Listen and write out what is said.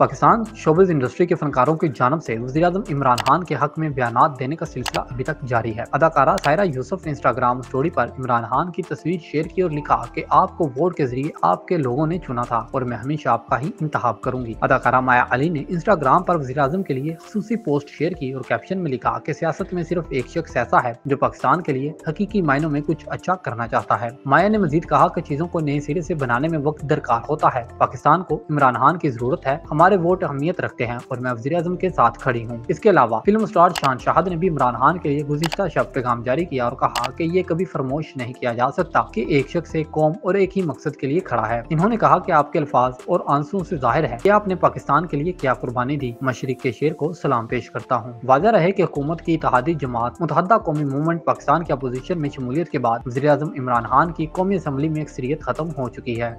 Pakistan showbiz industry के फनकारों की जानब से वजी अजम इमरान खान के हक में बयान देने का सिलसिला अभी तक जारी है। अदाकारा सायरा यूसुफ ने इंस्टाग्राम स्टोरी पर इमरान खान की तस्वीर शेयर की और लिखा कि आपको वोट के ज़रिए आपके लोगों ने चुना था और मैं हमेशा आपका ही इंतहाब करूँगी। अदाकारा माया अली ने इंस्टाग्राम पर वजी अजम के लिए खसूसी पोस्ट शेयर की और कैप्शन में लिखा की सियासत में सिर्फ़ एक शख्स ऐसा है जो पाकिस्तान के लिए हकीकी मायनों में कुछ अच्छा करना चाहता है। माया ने मजीद कहा की चीज़ों को नए सिरे ऐसी बनाने में वक्त दरकार होता है। पाकिस्तान को इमरान खान की ज़रूरत है। हमारे वोट अहमियत रखते हैं और मैं वजी अजम के साथ खड़ी हूँ। इसके अलावा फ़िल्म स्टार शान शाहद ने भी इमरान खान के लिए गुजशत शब पैगाम जारी किया और कहा की ये कभी फरमोश नहीं किया जा सकता की एक शख्स एक कौम और एक ही मकसद के लिए खड़ा है। इन्होंने कहा की आपके अल्फाज और आँसू से ज़ाहिर है कि आपने पाकिस्तान के लिए क्या कुर्बानी दी। मशरक के शेर को सलाम पेश करता हूँ। वाजह रहे की हुकूमत की इतिहादी जमात मुतहदा कौमी मूवमेंट पाकिस्तान की अपोजिशन में शमूलियत के बाद वजी अजम इमरान खान की कौमी असम्बली में अक्सरियत खत्म हो चुकी है।